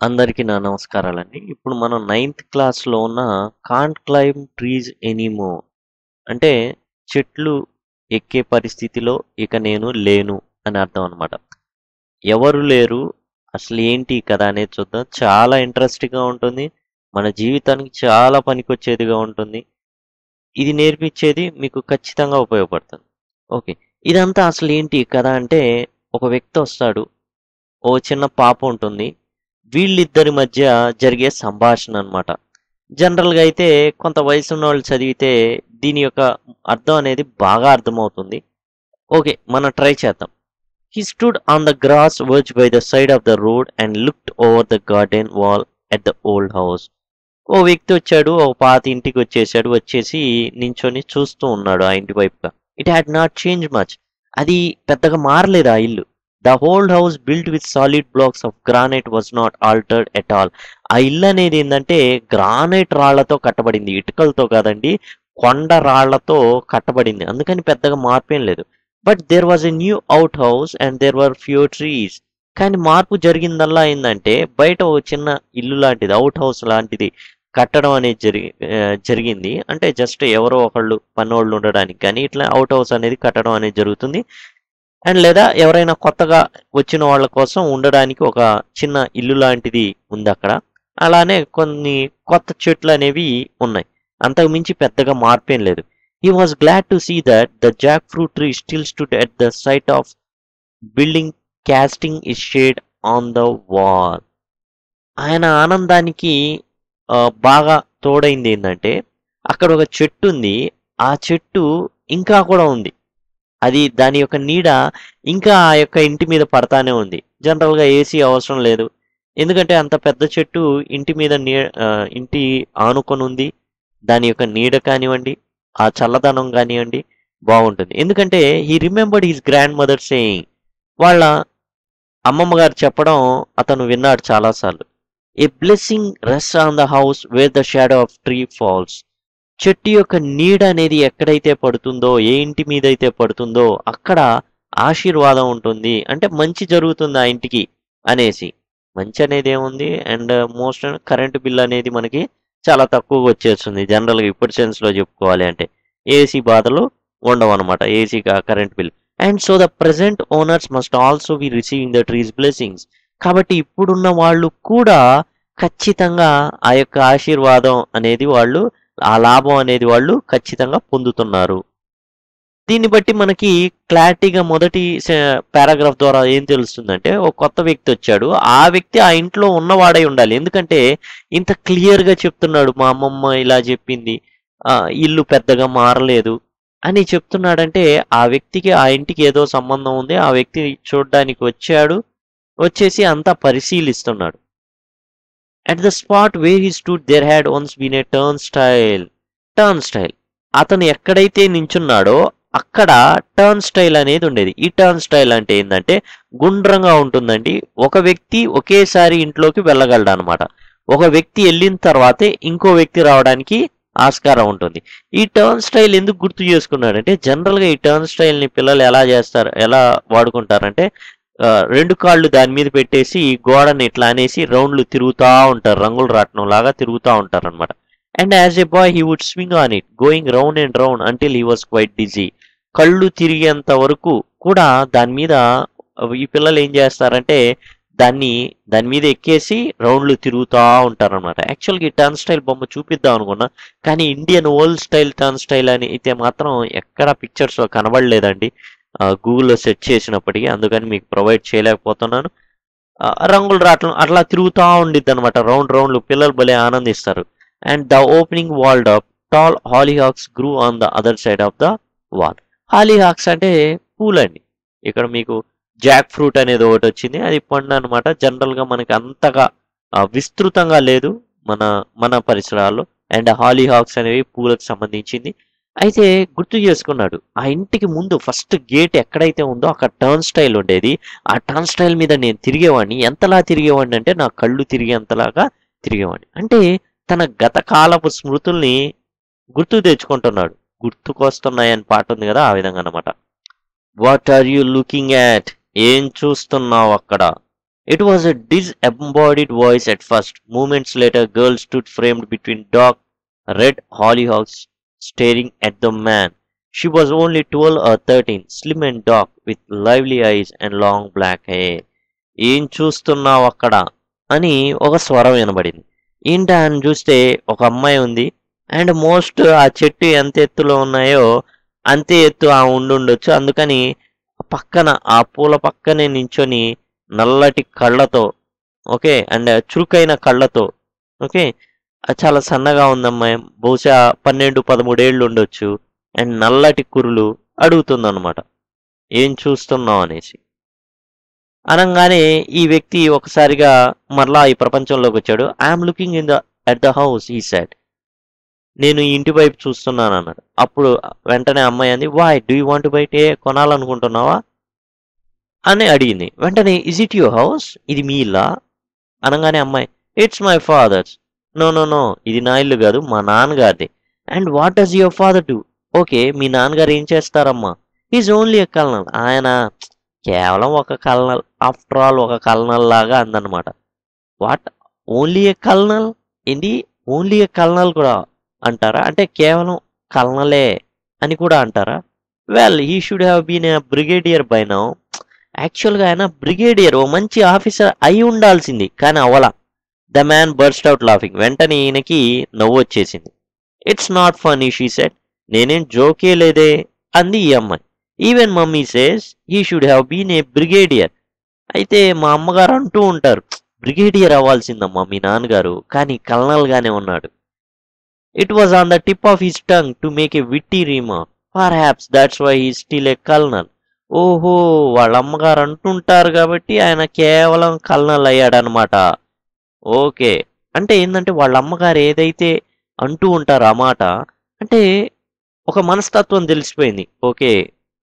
అందరికీ నా నమస్కారాలండి. ఇప్పుడు మనం నైన్త్ క్లాస్‌లో ఉన్న కాంట్ క్లైమ్ ట్రీజ్ ఎనీమో అంటే చెట్లు ఎక్కే పరిస్థితిలో ఇక నేను లేను అని అర్థం అనమాట. ఎవరు లేరు, అసలు ఏంటి కదా అనేది చూద్దాం. చాలా ఇంట్రెస్టింగ్‌గా ఉంటుంది. మన జీవితానికి చాలా పనికొచ్చేదిగా ఉంటుంది. ఇది నేర్పించేది మీకు ఖచ్చితంగా ఉపయోగపడుతుంది. ఓకే. ఇదంతా అసలు ఏంటి కదా కథ అంటే ఒక వ్యక్తి వస్తాడు. ఓ చిన్న పాప ఉంటుంది. వీళ్ళిద్దరి మధ్య జరిగే సంభాషణ అన్నమాట. జనరల్‌గా అయితే కొంత వయసున్నోళ్ళు చదివితే దీని యొక్క అర్థం అనేది బాగా అర్థమవుతుంది. ఓకే. మనం ట్రై చేద్దాం. He stood on the grass verge by the side of the road and looked over the garden wall at the old house. ఓ వ్యక్తి వచ్చాడు. ఒక పాత ఇంటికి వచ్చేసాడు. వచ్చేసి నించొని చూస్తూ ఉన్నాడు ఆ ఇంటి వైపుగా. It had not changed much. అది పెద్దగా మారలేదు ఆ ఇల్లు. The old house built with solid blocks of granite was not altered at all. ఆ ఇల్లు అనేది ఏంటంటే గ్రానైట్ రాళ్ళతో కట్టబడింది. ఇటుకలతో కాదండి. కొండ రాళ్ళతో కట్టబడింది. అందుకని పెద్దగా మార్పేం లేదు. But there was a new out house and there were few trees. కానీ మార్పు జరిగిందల్లా ఏంటంటే బయట ఒక చిన్న ఇల్లు లాంటిది అవుట్ హౌస్ లాంటిది కట్టడం అనేది జరిగి జరిగింది. అంటే జస్ట్ ఎవరో ఒకళ్ళు పన్నోళ్ళు ఉండడానికి కానీ ఇట్లా అవుట్ హౌస్ అనేది కట్టడం అనేది జరుగుతుంది. అండ్ లేదా ఎవరైనా కొత్తగా వచ్చిన వాళ్ళ కోసం ఉండడానికి ఒక చిన్న ఇల్లు లాంటిది ఉంది అక్కడ అలానే కొన్ని కొత్త చెట్లు అనేవి ఉన్నాయి. అంతకు మించి పెద్దగా మార్పేం లేదు. He was glad to see that the jackfruit tree still stood at the side of building casting its shade on the wall. ఆయన ఆనందానికి బాగా తోడైంది ఏంటంటే అక్కడ ఒక చెట్టు ఉంది. ఆ చెట్టు ఇంకా కూడా ఉంది. అది దాని యొక్క నీడ ఇంకా ఆ యొక్క ఇంటి మీద పడతానే ఉంది. జనరల్‌గా ఏసీ అవసరం లేదు. ఎందుకంటే అంత పెద్ద చెట్టు ఇంటి మీద నీ ఇంటి ఆనుకొని ఉంది దాని యొక్క నీడ కానివ్వండి, ఆ చల్లదనం కానివ్వండి బాగుంటుంది. ఎందుకంటే he remembered his grandmother saying వాళ్ళ అమ్మమ్మ గారు చెప్పడం అతను విన్నాడు చాలాసార్లు a blessing rest on the house where the shadow of tree falls. చెట్టు యొక్క నీడ అనేది ఎక్కడైతే పడుతుందో, ఏ ఇంటి మీదైతే పడుతుందో అక్కడ ఆశీర్వాదం ఉంటుంది. అంటే మంచి జరుగుతుంది ఆ ఇంటికి అనేసి. మంచి అనేది ఏముంది అండ్ మోస్ట్ కరెంట్ బిల్ అనేది మనకి చాలా తక్కువగా వచ్చేస్తుంది. జనరల్‌గా ఇప్పటి సెన్స్‌లో చెప్పుకోవాలి అంటే. ఏసీ బాధలు ఉండవన్నమాట. AC current bill. And so the present owners must also be receiving the trees blessings. కాబట్టి ఇప్పుడున్న వాళ్ళు కూడా ఖచ్చితంగా ఆ యొక్క ఆశీర్వాదం అనేది వాళ్ళు ఆ లాభం అనేది వాళ్ళు ఖచ్చితంగా పొందుతున్నారు. దీన్ని బట్టి మనకి క్లారిటీగా మొదటి పారాగ్రాఫ్ ద్వారా ఏం తెలుస్తుందంటే ఒక కొత్త వ్యక్తి వచ్చాడు. ఆ వ్యక్తి ఆ ఇంట్లో ఉన్నవాడై ఉండాలి. ఎందుకంటే ఇంత క్లియర్‌గా చెప్తున్నాడు. మా అమ్మమ్మ ఇలా చెప్పింది. ఇల్లు పెద్దగా మారలేదు అని చెప్తున్నాడంటే ఆ వ్యక్తికి ఆ ఇంటికి ఏదో సంబంధం ఉంది. ఆ వ్యక్తి చూడడానికి వచ్చాడు. వచ్చేసి అంతా పరిశీలిస్తున్నాడు. At the spot where he stood there had once been a turnstile. Turnstile. అతను ఎక్కడైతే నించున్నాడో అక్కడ టర్న్ స్టైల్ అనేది ఉండేది. ఈ టర్న్ స్టైల్ అంటే ఏంటంటే గుండ్రంగా ఉంటుందండి. ఒక వ్యక్తి ఒకేసారి ఇంట్లోకి వెళ్ళగలడనమాట. ఒక వ్యక్తి వెళ్ళిన తర్వాతే ఇంకో వ్యక్తి రావడానికి ఆస్కారం ఉంటుంది. ఈ టర్న్ స్టైల్ ఎందుకు గుర్తు చేసుకున్నాడంటే జనరల్‌గా ఈ టర్న్ స్టైల్‌ని పిల్లలు ఎలా చేస్తారు? ఎలా వాడుకుంటారంటే రెండు కాళ్ళు దాని మీద పెట్టేసి గోడని ఇట్లా అనేసి రౌండ్‌లు తిరుగుతా ఉంటారు. రంగుల తిరుగుతూ ఉంటారు అనమాట and as a boy he would swing on it going round and round until he was quite dizzy. కళ్ళు తిరిగేంత వరకు కూడా దాని మీద ఈ పిల్లలు ఏం చేస్తారంటే దాన్ని దాని మీద ఎక్కేసి రౌండ్‌లు తిరుగుతూ ఉంటారనమాట. యాక్చువల్‌గా ఈ టర్న్ స్టైల్ బొమ్మ చూపిద్దాం అనుకున్నా. కానీ Indian old style turnstile అని అయితే మాత్రం ఎక్కడ పిక్చర్స్‌లో కనబడలేదండి. గూగుల్‌లో సెర్చ్ చేసినప్పటికీ అందుకని మీకు ప్రొవైడ్ చేయలేకపోతున్నాను. రంగులు రావటం అట్లా తిరుగుతూ ఉండిద్ది అనమాట రౌండ్ రౌండ్‌లు పిల్లలు భలే ఆనందిస్తారు. And the opening walled of tall hollyhocks grew on the other side of the wall. Hollyhocks అంటే పూలండి. ఇక్కడ మీకు జాక్ ఫ్రూట్ అనేది ఒకటి వచ్చింది అది పండు అనమాట జనరల్‌గా మనకి అంతగా విస్తృతంగా లేదు మన మన పరిసరాల్లో. అండ్ హాలీహాక్స్ అనేవి పూలకు సంబంధించింది. అయితే గుర్తు చేసుకున్నాడు. ఆ ఇంటికి ముందు ఫస్ట్ గేట్ ఎక్కడైతే ఉందో అక్కడ టర్న్ స్టైల్ ఉండేది. ఆ టర్న్ స్టైల్ మీద నేను తిరిగేవాడిని. ఎంతలా తిరిగేవాడిని అంటే నా కళ్ళు తిరిగేంతలాగా తిరిగేవాడిని. అంటే తన గత కాలపు స్మృతుల్ని గుర్తు తెచ్చుకుంటున్నాడు. గుర్తుకొస్తున్నాయని పాట ఉంది కదా! ఆ విధంగా అనమాట what are you looking at? ఏం చూస్తున్నావు అక్కడ it was a a embodied voice at first moments later girl stood framed between dark red hollyhocks staring at the man. She was only 12 or 13, slim and dark, with lively eyes and long black hair. ఏం చూస్తున్నావు అక్కడ? అని ఒక స్వరం వినబడింది. ఏంటా? అని చూస్తే ఒక అమ్మాయి ఉంది. అండ్ మోస్ట్ ఆ చెట్టు ఎంత ఎత్తులో ఉన్నాయో అంతే ఎత్తు ఆ ఉండుండొచ్చు. అందుకని పక్కన ఆ పూల పక్కనే నించొని నల్లటి కళ్ళతో ఓకే? అండ్ చురుకైన కళ్ళతో ఓకే? చాలా సన్నగా ఉందమ్మాయి బహుశా పన్నెండు పదమూడేళ్ళు ఉండొచ్చు. అండ్ నల్లటి కురులు అడుగుతుందన్నమాట. ఏం చూస్తున్నావు అనేసి. అనగానే ఈ వ్యక్తి ఒకసారిగా మరలా ఈ ప్రపంచంలోకి వచ్చాడు. I'm looking in the at the house he said నేను ఈ ఇంటి వైపు చూస్తున్నాను అన్నాడు. అప్పుడు వెంటనే అమ్మాయి అంది వాయ్ డూ యూ వాంట్ బయట కొనాలనుకుంటున్నావా? అని అడిగింది. వెంటనే ఇజ్ ఇట్ యువర్ హౌస్ ఇది మీ ఇల్లా? అనగానే అమ్మాయి it's my father's no no no ఇది నా ఇల్లు కాదు మా నాన్నగారిది. And what does your father do okay మీ నాన్నగారు ఏం చేస్తారమ్మా? ఈజ్ ఓన్లీ ఎ కల్నల్ ఆయన కేవలం ఒక కల్నల్. ఆఫ్టర్ ఆల్ ఒక కల్నల్ లాగా అందనమాట. వాట్ ఓన్లీ ఏ కల్నల్ ఏంది? ఓన్లీ ఏ కల్నల్ కూడా అంటారా? అంటే కేవలం కల్నలే అని కూడా అంటారా? Well he should have been a brigadier by now యాక్చువల్గా ఆయన బ్రిగేడియర్ ఓ మంచి ఆఫీసర్ అయి ఉండాల్సింది కానీ అవలా the man burst out laughing వెంటనే ఈయనకి నవ్వు వచ్చేసింది. It's not funny she said నేనేం జోకే లేదే అంది ఈ అమ్మాయి. Even mummy says he should have been a brigadier అయితే మా అమ్మగారు అంటూ ఉంటారు బ్రిగేడియర్ అవ్వాల్సిందమ్మా మీ నాన్నగారు? కానీ కల్నల్గానే ఉన్నాడు. It was on the tip of his tongue to make a witty remark perhaps that's why he still a colonel ఓహో వాళ్ళ అమ్మగారు అంటుంటారు కాబట్టి ఆయన కేవలం కల్నల్ అయ్యాడనమాట ఓకే. అంటే ఏంటంటే వాళ్ళ అమ్మగారు ఏదైతే అంటూ ఉంటారో ఆ మాట అంటే ఒక మనస్తత్వం తెలిసిపోయింది. ఓకే.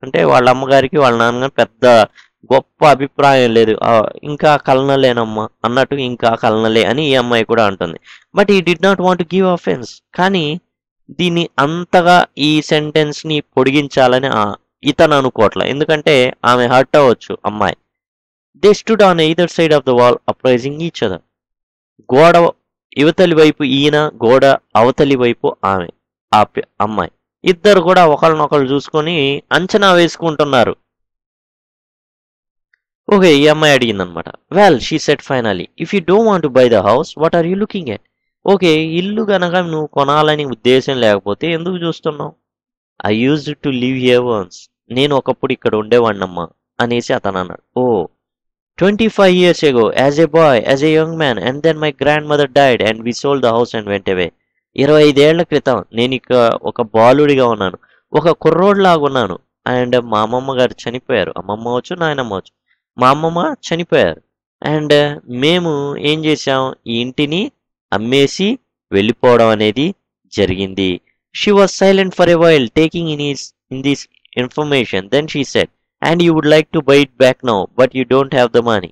అంటే వాళ్ళ అమ్మగారికి వాళ్ళ నాన్నగారు పెద్ద గొప్ప అభిప్రాయం లేదు. ఇంకా కలనలేనమ్మా అన్నట్టు ఇంకా కలనలే అని ఈ అమ్మాయి కూడా అంటుంది. But he did not want give offence. కానీ దీన్ని అంతగా ఈ సెంటెన్స్ని పొడిగించాలని ఇతను అనుకోవట్లే. ఎందుకంటే ఆమె హర్ట్ అవ్వచ్చు అమ్మాయి. They stood on either side of the wall appraising each other. గోడ యువతలి వైపు ఈయన గోడ అవతలి వైపు ఆమె ఆ అమ్మాయి. ఇద్దరు కూడా ఒకరినొకరు చూసుకొని అంచనా వేసుకుంటున్నారు. ఓకే ఈ అమ్మాయి అడిగింది అనమాట well she said finally if you don't want buy the house what are you looking at okay ఇల్లు గనక నువ్వు కొనాలని ఉద్దేశం లేకపోతే ఎందుకు చూస్తున్నావు? I use to live here once నేను ఒకప్పుడు ఇక్కడ ఉండేవాడినమ్మా అనేసి అతను అన్నాడు. ఓ twenty five years as a boy, boy a a young man and then my died and died and the house and house and ఇరవై ఐదేళ్ళ క్రితం నేను ఇక ఒక బాలుడిగా ఉన్నాను. ఒక కుర్రోడ్లాగా ఉన్నాను. అండ్ మా అమ్మమ్మ గారు చనిపోయారు. అమ్మమ్మ వచ్చు నాయనమ్మ వచ్చు మా అమ్మమ్మ చనిపోయారు. అండ్ మేము ఏం చేసాం ఈ ఇంటిని అమ్మేసి వెళ్ళిపోవడం అనేది జరిగింది. She was silent for a while taking in is in this information then she said and you would like to buy it back now but you don't have the money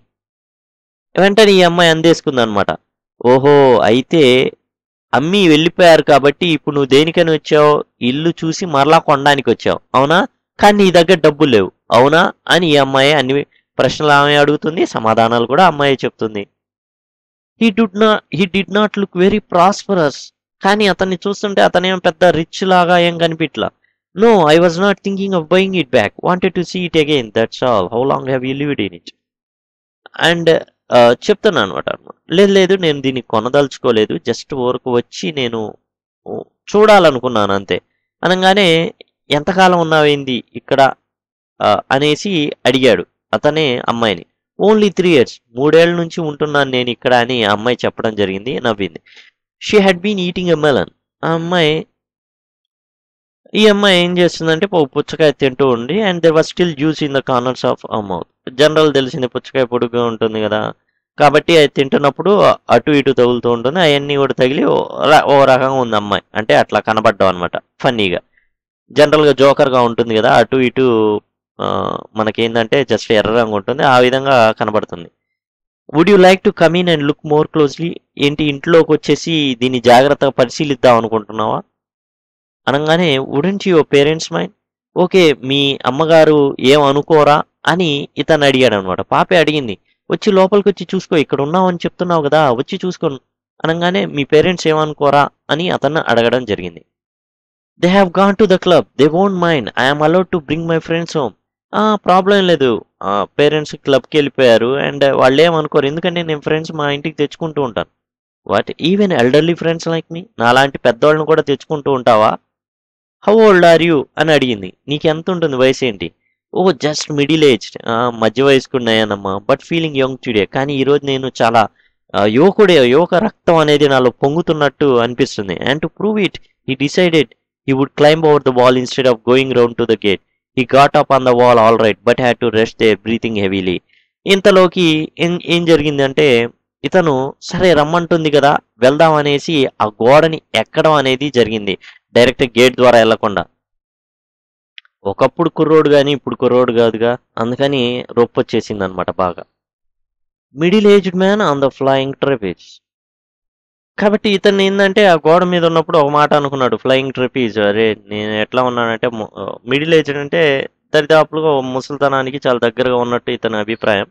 వెంటనే ఈ అమ్మాయి అందేసుకుంది అనమాట ఓహో అయితే అమ్మి వెళ్ళిపోయారు కాబట్టి ఇప్పుడు నువ్వు దేనికని వచ్చావు? ఇల్లు చూసి మరలా కొనడానికి వచ్చావు. అవునా? కానీ నీ దగ్గర డబ్బులు లేవు. అవునా? అని ఈ అమ్మాయి అన్ని ప్రశ్నలు ఆమె అడుగుతుంది సమాధానాలు కూడా అమ్మాయి చెప్తుంది. He did not he did not look very prosperous కానీ అతన్ని చూస్తుంటే అతనేం పెద్ద రిచ్ లాగా ఏం కనిపించలా? No I was not thinking of buying it back wanted to see it again that's all how long have you lived in it and uh, చెప్తున్నాను అనమాట లేదు లేదు నేను దీన్ని కొనదలుచుకోలేదు. జస్ట్ ఊరకు వచ్చి నేను చూడాలనుకున్నాను అంతే. అనగానే ఎంతకాలం ఉన్నావేంది ఇక్కడ? అనేసి అడిగాడు అతనే అమ్మాయిని. Only three years. మూడేళ్ళ నుంచి ఉంటున్నాను నేను ఇక్కడ అని ఆ అమ్మాయి చెప్పడం జరిగింది నవ్వింది. She had been eating a melon ఆ అమ్మాయి ఈ అమ్మాయి ఏం చేస్తుందంటే పుచ్చకాయ తింటూ ఉండి and there were still juice in the corners of mouth general తెలిసింది పుచ్చకాయ పొడుగ్గా ఉంటుంది కదా. కాబట్టి అది తింటున్నప్పుడు అటు ఇటు తగులుతూ ఉంటుంది అవన్నీ కూడా తగిలి ఓ రకంగా ఉంది అమ్మాయి. అంటే అట్లా కనబడ్డాం అనమాట ఫన్నీగా. జనరల్గా జోకర్గా ఉంటుంది కదా అటు ఇటు మనకేంటంటే జస్ట్ ఎర్ర రంగు ఉంటుంది ఆ విధంగా కనబడుతుంది. Would you like to come in and look more closely ఏంటి ఇంట్లోకి వచ్చేసి దీన్ని జాగ్రత్తగా పరిశీలిద్దాం అనుకుంటున్నావా? అనగానే wouldn't your parents mind okay మీ అమ్మగారు ఏం అనుకోరా? అని ఇతను అడిగాడు అనమాట పాపే అడిగింది వచ్చి లోపలికి వచ్చి చూసుకో ఇక్కడ ఉన్నామని చెప్తున్నావు కదా వచ్చి చూసుకో అనగానే మీ పేరెంట్స్ ఏమనుకోరా అని అతన్ని అడగడం జరిగింది. They have gone to the club they won't mind I'm allowed to bring my friends home problem లేదు. పేరెంట్స్ క్లబ్కి వెళ్ళిపోయారు అండ్ వాళ్ళు ఏమనుకోరు ఎందుకంటే నేను ఫ్రెండ్స్ మా ఇంటికి తెచ్చుకుంటూ ఉంటాను. What even elderly friends like me నాలాంటి పెద్దవాళ్ళని కూడా తెచ్చుకుంటూ ఉంటావా? హౌ ఓల్డ్ ఆర్ యూ అని అడిగింది. నీకు ఎంత ఉంటుంది వయసు ఏంటి ఓ జస్ట్ మిడిల్ ఏజ్ మధ్య వయసుకున్నాయనమ్మా బట్ ఫీలింగ్ యంగ్ టుడే కానీ ఈరోజు నేను చాలా యువకుడే యువక రక్తం అనేది నాలో పొంగుతున్నట్టు అనిపిస్తుంది. And to prove it he decided he would climb over the wall instead of going round to the gate he got up on the wall all right but had to rest they breathing heavily ఇంతలోకి ఏం ఏం జరిగిందంటే ఇతను సరే రమ్మంటుంది కదా వెళ్దాం అనేసి ఆ గోడని ఎక్కడం అనేది జరిగింది. డైరెక్ట్ గేట్ ద్వారా వెళ్ళకుండా ఒకప్పుడు కుర్రోడు కానీ ఇప్పుడు కుర్రోడు కాదుగా. అందుకని రొప్పు వచ్చేసింది అనమాట బాగా. Middle aged man on the flying trapeze. కాబట్టి ఇతను ఏంటంటే ఆ గోడ మీద ఉన్నప్పుడు ఒక మాట అనుకున్నాడు. Flying trapeze. అరే నేను ఎట్లా ఉన్నానంటే మిడిల్ ఏజ్డ్ అంటే దరిదాపులుగా ముసలితనానికి చాలా దగ్గరగా ఉన్నట్టు ఇతని అభిప్రాయం.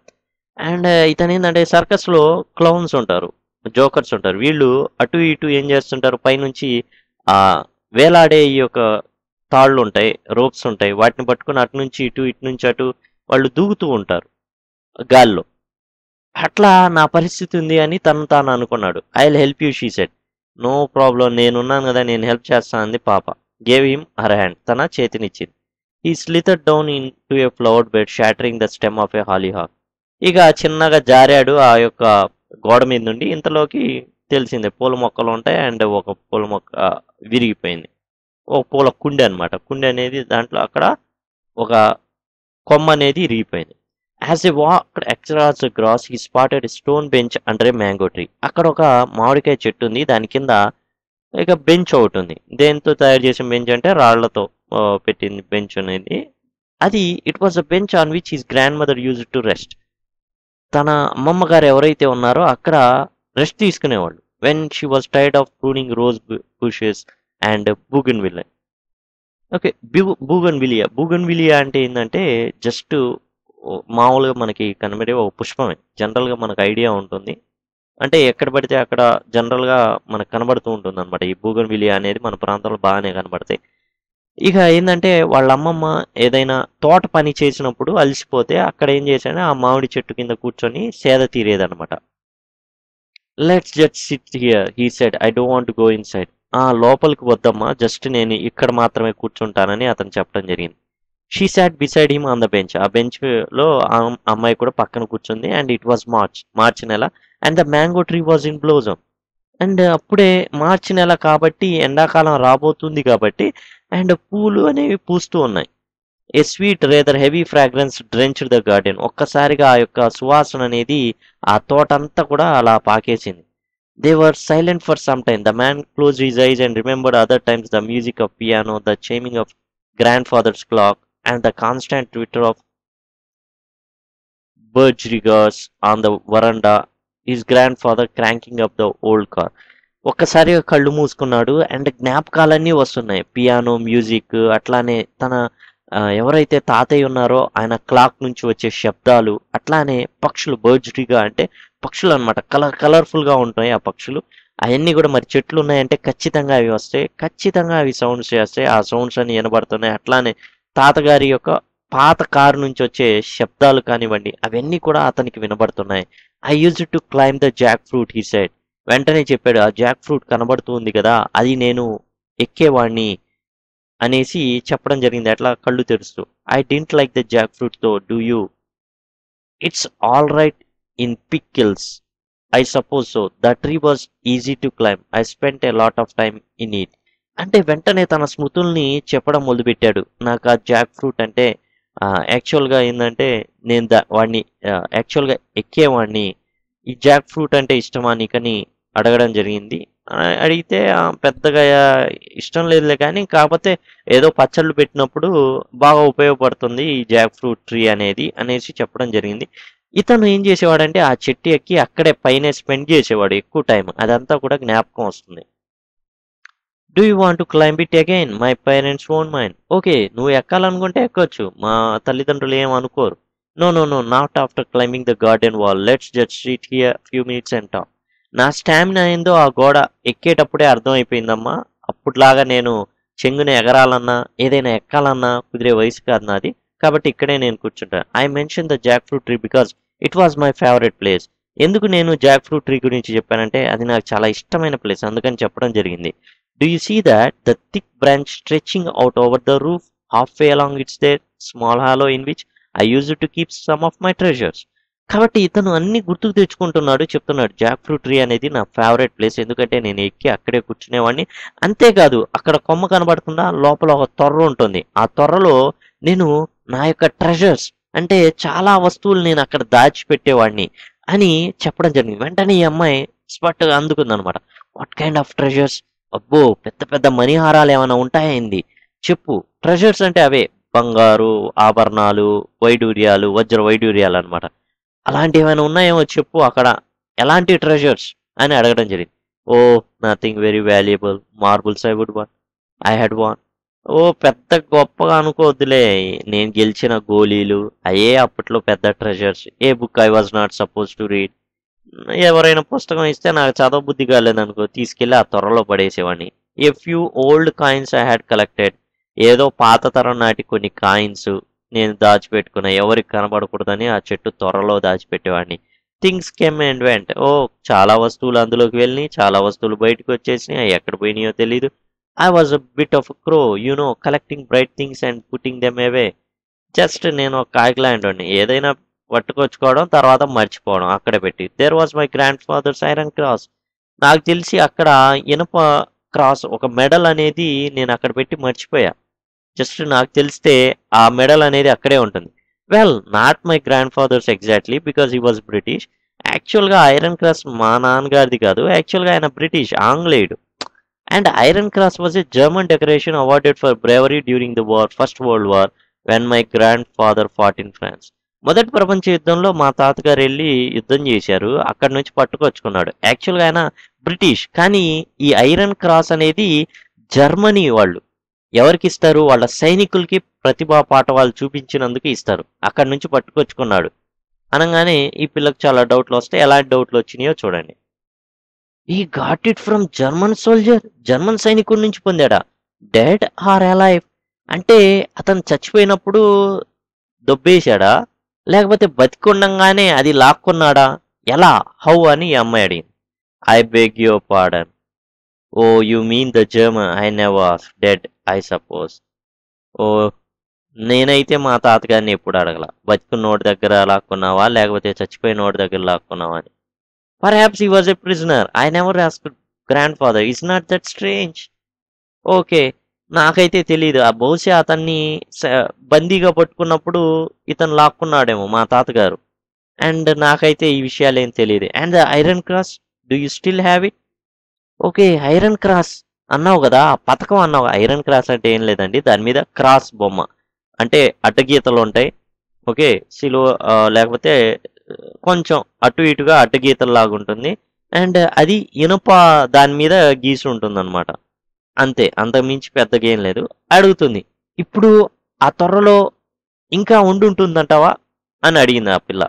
అండ్ ఇతను ఏంటంటే సర్కస్లో క్లౌన్స్ ఉంటారు జోకర్స్ ఉంటారు. వీళ్ళు అటు ఇటు ఏం చేస్తుంటారు? పైనుంచి ఆ వేలాడే ఈ యొక్క తాళ్ళు ఉంటాయి రోప్స్ ఉంటాయి. వాటిని పట్టుకుని అటు నుంచి ఇటు ఇటు నుంచి అటు వాళ్ళు దూకుతూ ఉంటారు గాల్లో. అట్లా నా పరిస్థితి ఉంది అని తను తాను అనుకున్నాడు. I will help you she said no problem నేనున్నాను కదా నేను హెల్ప్ చేస్తాను అంది పాప. గేవ్ హిమ్ హర్ హ్యాండ్ తన చేతినిచ్చింది. He slither down into a flower bed shattering the stem of a hollyhock ఇక చిన్నగా జారాడు ఆ యొక్క గోడ మీద నుండి. ఇంతలోకి తెలిసిందే. పూల మొక్కలు ఉంటాయి అండ్ ఒక పూల మొక్క విరిగిపోయింది. ఒక పూల కుండి అనమాట కుండి అనేది దాంట్లో అక్కడ ఒక కొమ్మ అనేది ఇరిగిపోయింది as a walk across grass he spotted stone bench అంటే మ్యాంగో ట్రీ అక్కడ ఒక మామిడికాయ చెట్టు ఉంది. దాని కింద ఇక బెంచ్ ఒకటి ఉంది. దేంతో తయారు చేసిన బెంచ్ అంటే రాళ్ళతో పెట్టింది బెంచ్ అనేది. అది it was a bench on which his grandmother used to rest తన అమ్మమ్మ గారు ఎవరైతే ఉన్నారో అక్కడ రెస్ట్ తీసుకునేవాళ్ళు. When she was tired of pruning rose bushes and bougainvillea okay bougainvillea bougainvillea అంటే ఏంటంటే జస్ట్ మామూలుగా మనకి కనబడే ఒక పుష్పమే. జనరల్గా మనకు ఐడియా ఉంటుంది. అంటే ఎక్కడ పడితే అక్కడ జనరల్గా మనకు కనబడుతూ ఉంటుంది అనమాట ఈ బూగన్ విలియా అనేది మన ప్రాంతంలో బాగానే కనబడతాయి. ఇక ఏంటంటే వాళ్ళ అమ్మమ్మ ఏదైనా తోట పని చేసినప్పుడు అలసిపోతే అక్కడ ఏం చేశాడు ఆ మామిడి చెట్టు కింద కూర్చొని సేద తీరేదనమాట let's just sit here he said I don't want go inside ఆ లోపలికి వద్దమ్మా జస్ట్ నేను ఇక్కడ మాత్రమే కూర్చుంటానని అతను చెప్పడం జరిగింది. She sat beside him on the bench ఆ బెంచ్లో ఆ అమ్మాయి కూడా పక్కన కూర్చుంది and it was March March నెల and the mango tree was in blossom and అప్పుడే మార్చి నెల కాబట్టి ఎండాకాలం రాబోతుంది కాబట్టి అండ్ పూలు అనేవి పూస్తూ ఉన్నాయి. A sweet rather heavy fragrance drenched the garden ఒక్కసారిగా ఆ యొక్క సువాసన అనేది ఆ తోటంతా కూడా అలా పాకేసింది. They were silent for some time the man close his eyes and remembered other times the music of piano the chiming of grandfather's clock and the constant twitter of birds rigours on the veranda his grandfather cranking up the old car ఒక్కసారిగా కళ్ళు మూసుకున్నాడు and జ్ఞాపకాలన్నీ వస్తున్నాయి. Piano music అట్లానే తన ఎవరైతే తాతయ్య ఉన్నారో ఆయన clock నుంచి వచ్చే శబ్దాలు అట్లానే పక్షులు బర్జ్రీగా అంటే పక్షులు అనమాట కలర్ కలర్ఫుల్గా ఉంటాయి ఆ పక్షులు. అవన్నీ కూడా మరి చెట్లు ఉన్నాయంటే ఖచ్చితంగా అవి వస్తాయి. ఖచ్చితంగా అవి సౌండ్స్ చేస్తాయి. ఆ సౌండ్స్ అన్ని వినబడుతున్నాయి. అట్లానే తాతగారి యొక్క పాత కారు నుంచి వచ్చే శబ్దాలు కానివ్వండి అవన్నీ కూడా అతనికి వినబడుతున్నాయి. I used to climb the jackfruit he said. వెంటనే చెప్పాడు ఆ జాక్ ఫ్రూట్ కనబడుతుంది కదా అది నేను ఎక్కేవాడిని అనేసి చెప్పడం జరిగింది. అట్లా కళ్ళు తెరుస్తూ. ఐ డింట్ లైక్ ద జాక్ ఫ్రూట్తో do you it's all right in pickles I suppose so the tree was easy to climb I spent a lot of time in it అంటే వెంటనే తన స్మృతుల్ని చెప్పడం మొదలుపెట్టాడు. నాకు ఆ జాక్ ఫ్రూట్ అంటే యాక్చువల్గా ఏంటంటే నేను దా వాడిని యాక్చువల్గా ఎక్కేవాడిని. ఈ జాక్ ఫ్రూట్ అంటే ఇష్టమా నీకని అడగడం జరిగింది. అడిగితే పెద్దగా ఇష్టం లేదులే కానీ కాకపోతే ఏదో పచ్చళ్ళు పెట్టినప్పుడు బాగా ఉపయోగపడుతుంది ఈ జాక్ ఫ్రూట్ ట్రీ అనేది అనేసి చెప్పడం జరిగింది. ఇతను ఏం చేసేవాడంటే ఆ చెట్టు ఎక్కి అక్కడే పైన స్పెండ్ చేసేవాడు ఎక్కువ టైం అదంతా కూడా జ్ఞాపకం వస్తుంది. Do you want to climb it again my parents won't mind okay నువ్వు ఎక్కాలనుకుంటే ఎక్కొచ్చు. మా తల్లిదండ్రులు ఏం అనుకోరు. No no no not after climbing the garden wall let's just it here few minutes and talk నా స్టామినా ఏందో ఆ గోడ ఎక్కేటప్పుడే అర్థమైపోయిందమ్మా. అప్పట్లాగా నేను చెంగుని ఎగరాలన్నా ఏదైనా ఎక్కాలన్నా కుదిరే వయసు కాదు నాది. కాబట్టి ఇక్కడే నేను కూర్చుంటాను I mention the jackfruit tree because it was my favourite place ఎందుకు నేను జాక్ ఫ్రూట్ ట్రీ గురించి చెప్పానంటే అది నాకు చాలా ఇష్టమైన ప్లేస్ అందుకని చెప్పడం జరిగింది. Do you see that the thick branch stretching out over the roof half way along it's there small hollow in which I used to keep some of my treasures కాబట్టి ఇతను అన్ని గుర్తుకు తెచ్చుకుంటున్నాడు చెప్తున్నాడు జాక్ ఫ్రూట్ ట్రీ అనేది నా favourite place. ఎందుకంటే నేను ఎక్కి అక్కడే కూర్చునేవాడిని. అంతేకాదు అక్కడ కొమ్మ కనబడకుండా లోపల ఒక తొర్ర ఉంటుంది. ఆ తొర్రలో నేను నా యొక్క ట్రెజర్స్ అంటే చాలా వస్తువులు నేను అక్కడ దాచిపెట్టేవాడిని అని చెప్పడం జరిగింది. వెంటనే ఈ అమ్మాయి స్పట్ అందుకుందనమాట. వాట్ కైండ్ ఆఫ్ ట్రెజర్స్ అబ్బో పెద్ద పెద్ద మణిహారాలు ఏమైనా ఉంటాయండి చెప్పు. ట్రెజర్స్ అంటే అవే. బంగారు ఆభరణాలు వైడూర్యాలు వజ్ర వైడూర్యాలు అనమాట. అలాంటివి ఏమైనా ఉన్నాయేమో చెప్పు అక్కడ. ఎలాంటి ట్రెజర్స్ అని అడగడం జరిగింది. ఓ nothing very valuable marbles I would one I had one oh పెద్ద గొప్పగా అనుకోవద్దులే. నేను గెలిచిన గోళీలు అయ్యే అప్పట్లో పెద్ద treasures a book I was not suppose to read ఎవరైనా పుస్తకం ఇస్తే నాకు చదవ బుద్ధి కాలేదనుకో తీసుకెళ్ళి ఆ త్వరలో పడేసేవాడిని. A few old coins I had collected ఏదో పాత తరం నాటి కొన్ని కాయిన్స్ నేను దాచిపెట్టుకున్నా. ఎవరికి కనబడకూడదని ఆ చెట్టు త్వరలో దాచిపెట్టేవాడిని. Things came and went. ఓ చాలా వస్తువులు అందులోకి వెళ్ళి చాలా వస్తువులు బయటకు వచ్చేసినాయి. అవి ఎక్కడ పోయినాయో తెలీదు. I was a bit of crow you know collecting bright things and putting them away just నేను ఒక కాకిలాంటి ఏదైనా పట్టుకొచ్చుకోవడం తర్వాత మర్చిపోవడం అక్కడే పెట్టి. There was my grandfather's iron cross నాకు తెలిసి అక్కడ ఇనప క్రాస్ ఒక మెడల్ అనేది నేను అక్కడ పెట్టి మర్చిపోయా. జస్ట్ నాకు తెలిస్తే ఆ మెడల్ అనేది అక్కడే ఉంటుంది. Well not my grandfather's exactly because he was British యాక్చువల్గా ఐరన్ క్రాస్ మా నాన్నగారిది కాదు. యాక్చువల్గా ఆయన British ఆంగ్లేయుడు. And iron cross was a German decoration awarded for bravery during the war first world war when my grandfather fought in France మొదటి ప్రపంచ యుద్ధంలో మా తాతగారు వెళ్ళి యుద్ధం చేశారు. అక్కడి నుంచి పట్టుకొచ్చుకున్నాడు. యాక్చువల్గా ఆయన బ్రిటిష్ కానీ ఈ ఐరన్ క్రాస్ అనేది జర్మనీ వాళ్ళు ఎవరికి ఇస్తారు వాళ్ళ సైనికులకి ప్రతిభా పాఠవాలు చూపించినందుకు ఇస్తారు. అక్కడి నుంచి పట్టుకొచ్చుకున్నాడు. అనగానే ఈ పిల్లకు చాలా డౌట్లు వస్తే ఎలాంటి డౌట్లు వచ్చినాయో చూడండి. He got it from German soldier German సైనికుడి నుంచి పొందాడా? డెడ్ ఆర్ అలైవ్ అంటే అతను చచ్చిపోయినప్పుడు దొబ్బేశాడా? లేకపోతే బతికుండగానే అది లాక్కున్నాడా? ఎలా? హౌ అని ఈ అమ్మాయి అడిగింది. I beg your pardon oh you mean the German I never did I suppose oh నేనైతే మా తాతగారిని ఎప్పుడు అడగల. బతికున్నోడి దగ్గర లాక్కున్నావా? లేకపోతే చచ్చిపోయినోడి దగ్గర లాక్కున్నావా అని. Perhaps he was a prisoner I never ask grandfather is not that strange okay నాకైతే తెలియదు ఆ బహుశా అతన్ని బందీగా పట్టుకున్నప్పుడు ఇతను లాక్కున్నాడేమో మా తాతగారు. అండ్ నాకైతే ఈ విషయాలు ఏం తెలియదు and the iron cross do you still have it okay iron cross అన్నావు కదా ఆ పథకం అన్నావు ఐరన్ క్రాస్ అంటే ఏం లేదండి దాని మీద క్రాస్ బొమ్మ అంటే అడ్డగీతలు ఉంటాయి. ఓకే సిలువ లేకపోతే కొంచెం అటు ఇటుగా అడ్డగీతలు లాగా ఉంటుంది. అండ్ అది ఇనుప దాని మీద గీసి ఉంటుంది అనమాట అంతే అంతకుమించి పెద్దగా ఏం లేదు. అడుగుతుంది ఇప్పుడు ఆ త్వరలో ఇంకా ఉండుంటుందంటావా? అని అడిగింది ఆ పిల్ల.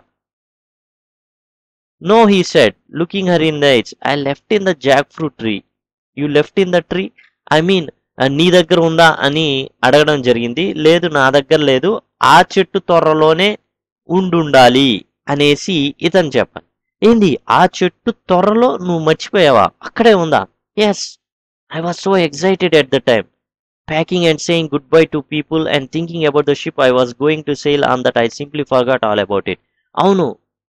No he said looking her in the eyes. I left in the jackfruit tree you left in the tree I mean నీ దగ్గర ఉందా? అని అడగడం జరిగింది. లేదు నా దగ్గర లేదు. ఆ చెట్టు త్వరలోనే ఉండుండాలి అనేసి ఇతను చెప్పాను ఏంది? ఆ చెట్టు త్వరలో నువ్వు మర్చిపోయావా? అక్కడే ఉందా? Yes I was so excited at the time packing and saying goodbye to people and thinking about the ship I was going to sail on that I simply forgot all about it అవును.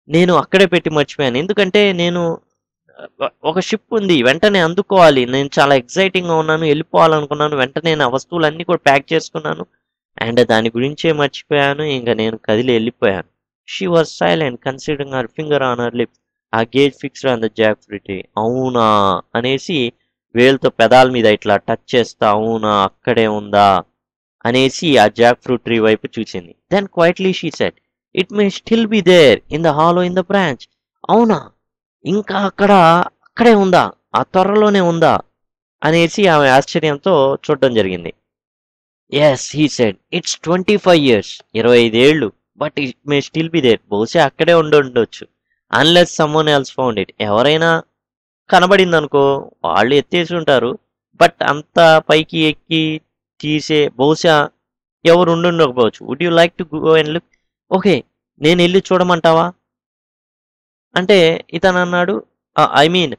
నేను అక్కడే పెట్టి మర్చిపోయాను. ఎందుకంటే నేను ఒక ship ఉంది వెంటనే అందుకోవాలి. నేను చాలా ఎక్సైటింగ్గా ఉన్నాను వెళ్ళిపోవాలనుకున్నాను వెంటనే నా వస్తువులన్నీ కూడా ప్యాక్ చేసుకున్నాను. అండ్ దాని గురించే మర్చిపోయాను ఇంకా నేను కదిలి వెళ్ళిపోయాను. She was silent considering her finger on her lip uh gaze fixed on the jack అవునా? అనేసి వేలుతో పెదాల మీద ఇట్లా టచ్ చేస్తా అవునా? అక్కడే ఉందా? అనేసి ఆ జాక్ ఫ్రూట్ ట్రీ వైపు చూసింది. Then quietly she said it may still be there in the hollow in the branch అవునా? ఇంకా అక్కడ అక్కడే ఉందా? ఆ త్వరలోనే ఉందా? అనేసి ఆమె ఆశ్చర్యంతో చూడడం జరిగింది. Yes he said it's twenty five years ఇరవై ఐదేళ్ళు but it may still be there బహుశా అక్కడే ఉండి ఉండొచ్చు. Unless someone else found it ఎవరైనా కనబడింది అనుకో వాళ్ళు ఎత్తేసి ఉంటారు. బట్ అంత పైకి ఎక్కి తీసే బహుశా ఎవరు ఉండి ఉండకపోవచ్చు. Would you like to go and look okay నేను వెళ్ళి చూడమంటావా? అంటే ఇతను అన్నాడు ఐ మీన్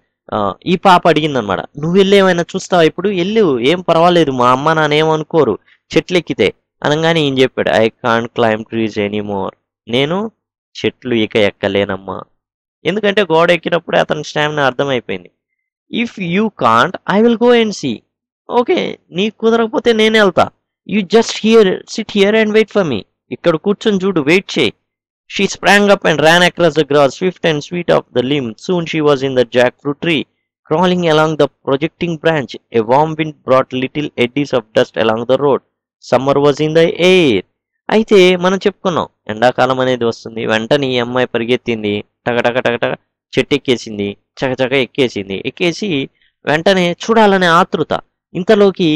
ఈ పాప అడిగింది అనమాట నువ్వు వెళ్ళి ఏమైనా చూస్తావా ఇప్పుడు? వెళ్ళు ఏం పర్వాలేదు మా అమ్మ నానేమనుకోరు చెట్లు ఎక్కితే అనగానే ఈయన చెప్పాడు I can't climb trees anymore. నేను? చెట్లు ఇక ఎక్కలేనమ్మా. ఎందుకంటే గోడ ఎక్కినప్పుడే అతని స్టామినా అర్థమైపోయింది. If you can't I will go and see. Okay నీకు కుదరకపోతే నేను వెళ్తా you just here sit here and wait for me. ఇక్కడ కూర్చొని చూడు వెయిట్ చేయి. She sprang up and ran across the grass swift and sweet of the limb soon she was in the jackfruit tree crawling along the projecting branch a warm wind brought little eddies of dust along the road summer was in the air అయితే మనం చెప్పుకున్నాం ఎండాకాలం అనేది వస్తుంది. వెంటనే ఈ అమ్మాయి పరిగెత్తింది టగటక టగటగ చెట్టు ఎక్కేసింది చకచక ఎక్కేసింది. ఎక్కేసి వెంటనే చూడాలనే ఆతృత. ఇంతలోకి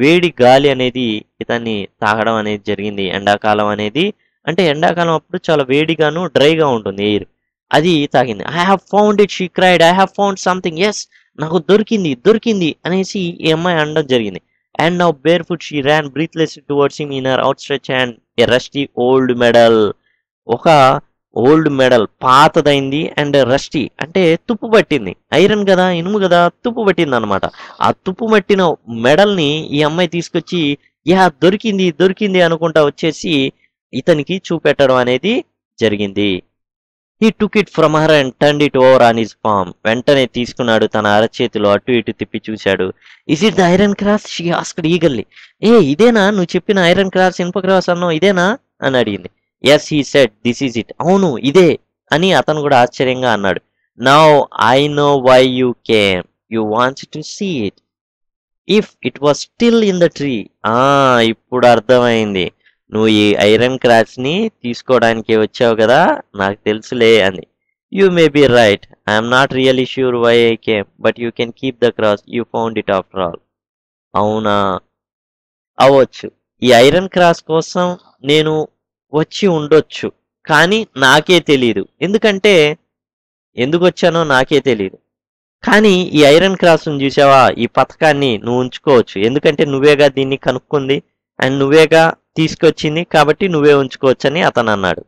వేడి గాలి అనేది ఇతన్ని తాగడం అనేది జరిగింది. ఎండాకాలం అనేది అంటే ఎండాకాలం అప్పుడు చాలా వేడిగాను డ్రైగా ఉంటుంది ఎయిర్. అది తాగింది. I have found it she cried. I have found something. Yes నాకు దొరికింది దొరికింది అనేసి ఈ అమ్మాయి అనడం జరిగింది. And now barefoot she ran breathless towards him in her out stretch and a rusty old medal. ఒక ఓల్డ్ మెడల్ పాతదైంది అండ్ రస్టీ అంటే తుప్పు పట్టింది. ఐరన్ కదా ఇనుము కదా తుప్పు పట్టింది అనమాట ఆ తుప్పు పట్టిన మెడల్ని ఈ అమ్మాయి తీసుకొచ్చి యా దొరికింది దొరికింది అనుకుంటా వచ్చేసి ఇతనికి చూపెట్టడం అనేది జరిగింది. He took it from her and turn it over on his palm వెంటనే తీసుకున్నాడు తన అరచేతిలో అటు ఇటు తిప్పి చూశాడు. Is it the iron cross she asked eagerly ఏ ఇదేనా? నువ్వు చెప్పిన ఐరన్ క్రాస్ ఇనుప క్రాస్ అన్నావు ఇదేనా? అని అడిగింది. Yes he said this is it అవును ఇదే అని అతను కూడా ఆశ్చర్యంగా అన్నాడు. Now I know why you came you wants to see it if it was still in the tree ఆ ఇప్పుడు అర్థమైంది. నువ్వు ఈ ఐరన్ క్రాచ్ని తీసుకోవడానికి వచ్చావు కదా నాకు తెలుసులే అని you may be right I'm not really sure why I came but you can keep the cross you found it after all అవునా? అవ్వచ్చు. ఈ ఐరన్ క్రాస్ కోసం నేను వచ్చి ఉండొచ్చు. కానీ నాకే తెలియదు ఎందుకంటే ఎందుకు వచ్చానో నాకే తెలియదు కానీ ఈ ఐరన్ క్రాస్ను చూసావా? ఈ పథకాన్ని నువ్వు ఉంచుకోవచ్చు. ఎందుకంటే నువ్వేగా దీన్ని కనుక్కుంది అండ్ నువ్వేగా తీసుకొచ్చింది కాబట్టి నువ్వే ఉంచుకోవచ్చని అతను అన్నాడు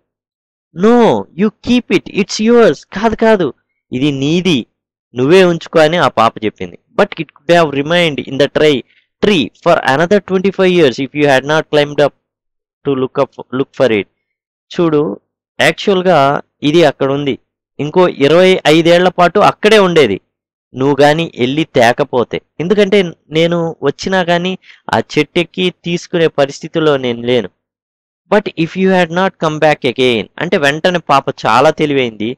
no you keep it. It's yours. కాదు కాదు. ఇది నీది. నువ్వే ఉంచుకో అని ఆ పాప చెప్పింది. But it could have remained in the tree tree for another twenty five years if you had not climbed up to look up look for it చూడు యాక్చువల్గా ఇది అక్కడ ఉంది ఇంకో ఇరవై ఐదేళ్ళ పాటు అక్కడే ఉండేది. నువ్వు కానీ వెళ్ళి తేకపోతే. ఎందుకంటే నేను వచ్చినా కానీ ఆ చెట్టెక్కి తీసుకునే పరిస్థితిలో నేను లేను. But if you had not come back again అంటే వెంటనే పాప చాలా తెలివైంది.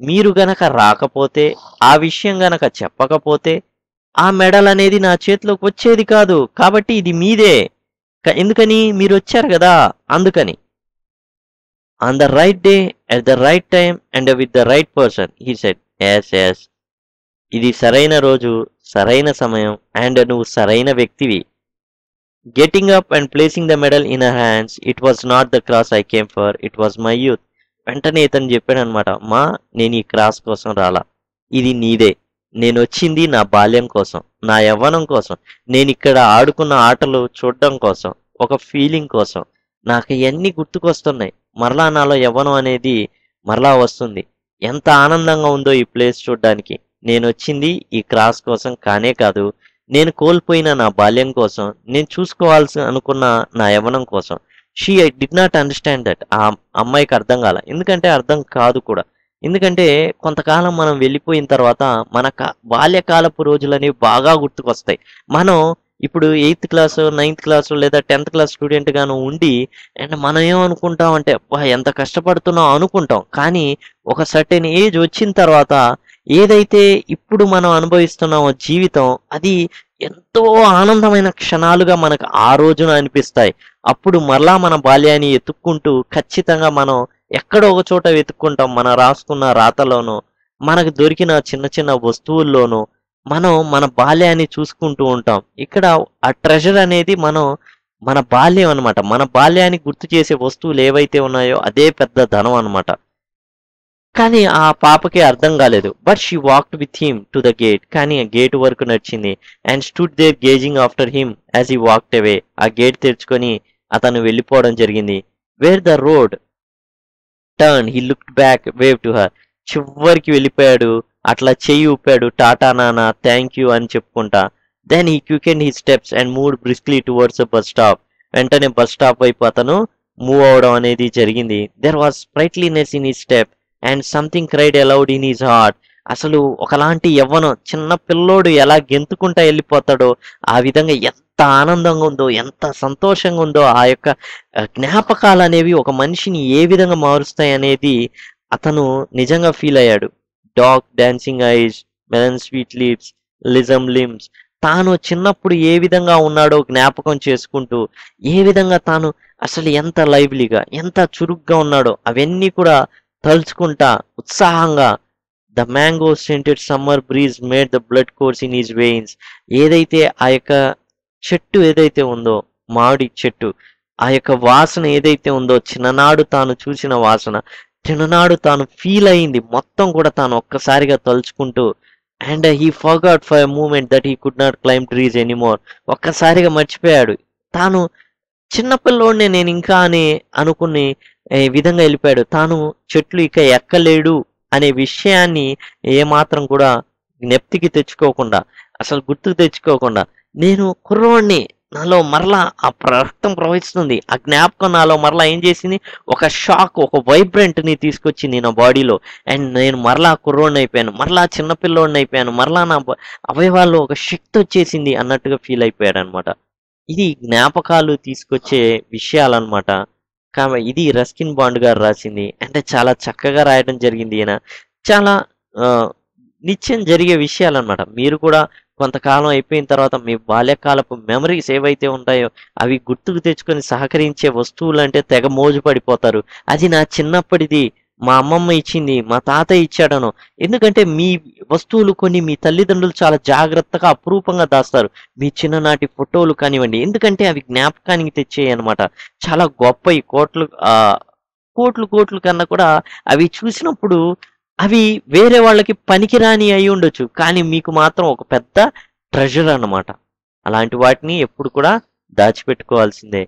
మీరు గనక రాకపోతే ఆ విషయం గనక చెప్పకపోతే ఆ మెడల్ అనేది నా చేతిలోకి వచ్చేది కాదు. కాబట్టి ఇది మీదే. ఎందుకని? మీరు వచ్చారు కదా అందుకని. On the right day at the right time and with the right person he said yes yes ఇది సరైన రోజు సరైన సమయం అండ్ నువ్వు సరైన వ్యక్తివి. Getting up and placing the medal in a hands it was not the cross I came for it was my youth వెంటనే ఇతను చెప్పాడు అనమాట మా నేను ఈ క్రాస్ కోసం రాలా. ఇది నీదే. నేను వచ్చింది నా బాల్యం కోసం నా యవ్వనం కోసం. నేను ఇక్కడ ఆడుకున్న ఆటలు చూడడం కోసం ఒక ఫీలింగ్ కోసం. నాకు ఇవన్నీ గుర్తుకొస్తున్నాయి. మరలా నాలో యవ్వనం అనేది మరలా వస్తుంది. ఎంత ఆనందంగా ఉందో ఈ ప్లేస్ చూడడానికి. నేను వచ్చింది ఈ క్రాస్ కోసం కానే కాదు. నేను కోల్పోయిన నా బాల్యం కోసం నేను చూసుకోవాల్సి అనుకున్న నా యవ్వనం కోసం. She did not understand that. ఆ అమ్మాయికి అర్థం కాల. ఎందుకంటే అర్థం కాదు కూడా. ఎందుకంటే కొంతకాలం మనం వెళ్ళిపోయిన తర్వాత మన బాల్యకాలపు రోజులనేవి బాగా గుర్తుకొస్తాయి. మనం ఇప్పుడు ఎయిత్ క్లాస్ నైన్త్ క్లాస్ లేదా టెన్త్ క్లాస్ స్టూడెంట్ గాను ఉండి అండ్ మనం ఏమనుకుంటాం అంటే ఎంత కష్టపడుతున్నాం అనుకుంటాం. కానీ ఒక సర్టెన్ ఏజ్ వచ్చిన తర్వాత ఏదైతే ఇప్పుడు మనం అనుభవిస్తున్నామో జీవితం అది ఎంతో ఆనందమైన క్షణాలుగా మనకు ఆ రోజున అనిపిస్తాయి. అప్పుడు మరలా మన బాల్యాన్ని ఎత్తుక్కుంటూ ఖచ్చితంగా మనం ఎక్కడో ఒక చోట వెతుక్కుంటాం మనం రాసుకున్న రాతలోనో మనకు దొరికిన చిన్న చిన్న వస్తువుల్లోనూ మనం మన బాల్యాన్ని చూసుకుంటూ ఉంటాం. ఇక్కడ ఆ ట్రెజర్ అనేది మనం మన బాల్యం అనమాట మన బాల్యాన్ని గుర్తు చేసే వస్తువులు ఏవైతే ఉన్నాయో అదే పెద్ద ధనం అనమాట కానీ ఆ పాపకి అర్థం కాలేదు. But she walked with him to the gate కానీ ఆ గేట్ వరకు నడిచింది. And stood there gazing after him as he walked away ఆ గేట్ తెరుచుకొని అతను వెళ్ళిపోవడం జరిగింది. Where the road turn he look back wave to her చివరికి వెళ్ళిపోయాడు. అట్లా చెయ్యి ఊపాడు. టాటా నానా థ్యాంక్ యూ అని చెప్పుకుంటా. Then he quicken his steps and moved briskly towards bus stop వెంటనే బస్ స్టాప్ వైపు అతను మూవ్ అవడం అనేది జరిగింది. There was sprightliness in he step and something cried aloud in his heart అసలు ఒకలాంటి యవ్వనం చిన్న పిల్లోడు ఎలా గెంతుకుంటా వెళ్ళిపోతాడో ఆ విధంగా ఎంత ఆనందంగా ఉందో ఎంత సంతోషంగా ఉందో ఆ యొక్క జ్ఞాపకాలు అనేవి ఒక మనిషిని ఏ విధంగా మారుస్తాయి అనేది అతను నిజంగా ఫీల్ అయ్యాడు. Dark dancing eyes melon sweet lips lissom limbs తాను చిన్నప్పుడు ఏ విధంగా ఉన్నాడో జ్ఞాపకం చేసుకుంటూ ఏ విధంగా తాను అసలు ఎంత లైవ్లీగా ఎంత చురుగ్గా ఉన్నాడో అవన్నీ కూడా తలుచుకుంటా ఉత్సాహంగా the mango scented summer breeze made the blood course in his veins ఏదైతే ఆ యొక్క చెట్టు ఏదైతే ఉందో మామిడి చెట్టు ఆ యొక్క వాసన ఏదైతే ఉందో చిన్ననాడు తాను చూసిన వాసన చిన్ననాడు తాను ఫీల్ అయింది. మొత్తం కూడా తాను ఒక్కసారిగా తలుచుకుంటూ and he forgot for a moment that he could not climb trees anymore ఒక్కసారిగా మర్చిపోయాడు. తాను చిన్నపిల్లోనే నేను ఇంకా అని అనుకుని విధంగా వెళ్ళిపోయాడు. తాను చెట్లు ఇక ఎక్కలేడు. అనే విషయాన్ని ఏమాత్రం కూడా జ్ఞప్తికి తెచ్చుకోకుండా అసలు గుర్తుకు తెచ్చుకోకుండా నేను కుర్రవాణ్ణి నాలో మరలా ఆ రక్తం ప్రవహిస్తుంది ఆ జ్ఞాపకం నాలో మరలా ఏం చేసింది? ఒక షాక్ ఒక వైబ్రెంట్ని తీసుకొచ్చింది నా బాడీలో. అండ్ నేను మరలా కుర్రోడిని అయిపోయాను మరలా చిన్నపిల్లోడిని అయిపోయాను మరలా నా అవయవాల్లో ఒక శక్తి వచ్చేసింది అన్నట్టుగా ఫీల్ అయిపోయాడు అనమాట ఇది జ్ఞాపకాలు తీసుకొచ్చే విషయాలన్నమాట. కామె ఇది రస్కిన్ బాండ్ గారు రాసింది. అంటే చాలా చక్కగా రాయడం జరిగింది ఈయన. చాలా నిత్యం జరిగే విషయాలు అనమాట మీరు కూడా కొంతకాలం అయిపోయిన తర్వాత మీ బాల్యకాలపు మెమరీస్ ఏవైతే ఉంటాయో అవి గుర్తుకు తెచ్చుకొని సహకరించే వస్తువులు అంటే తెగ మోజు పడిపోతారు. అది నా చిన్నప్పటిది మా అమ్మమ్మ ఇచ్చింది మా తాత ఇచ్చాడను. ఎందుకంటే మీ వస్తువులు కొన్ని మీ తల్లిదండ్రులు చాలా జాగ్రత్తగా అపురూపంగా దాస్తారు. మీ చిన్ననాటి ఫోటోలు కానివ్వండి ఎందుకంటే అవి జ్ఞాపకానికి తెచ్చేయి అనమాట చాలా గొప్ప ఈ కోట్లు ఆ కోట్లు కోట్లు కన్నా కూడా అవి చూసినప్పుడు అవి వేరే వాళ్ళకి పనికిరాని అయి ఉండొచ్చు. కానీ మీకు మాత్రం ఒక పెద్ద ట్రెజర్ అన్నమాట. అలాంటి వాటిని ఎప్పుడు కూడా దాచిపెట్టుకోవాల్సిందే.